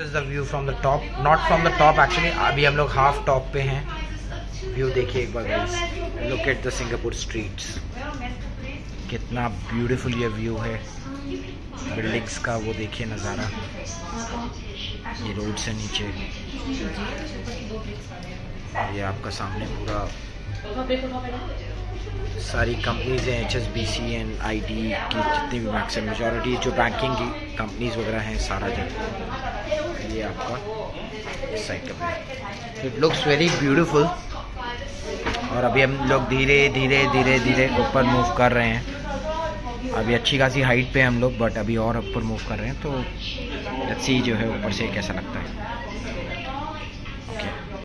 Is the view from the top not from the top actually अभी हम लोग half top पे हैं। व्यू देखिए एक बार guys look at the Singapore streets कितना ब्यूटीफुल ये व्यू है। बिल्डिंग्स का वो देखिए नज़ारा। ये रोड से नीचे। ये आपका सामने पूरा सारी कंपनीज़ हैं H S B C and I T की जितनी भी मैक्सिमम मेजोरिटी जो बैंकिंग की कंपनीज़ वगैरह हैं, सारा जगह ये आपका साइकिल है इट लुक्स वेरी ब्यूटीफुल और अभी हम लोग धीरे धीरे धीरे धीरे ऊपर मूव कर रहे हैं. अभी अच्छी खासी हाइट पे हम लोग बट अभी और ऊपर मूव कर रहे हैं तो सी जो है ऊपर से कैसा लगता है.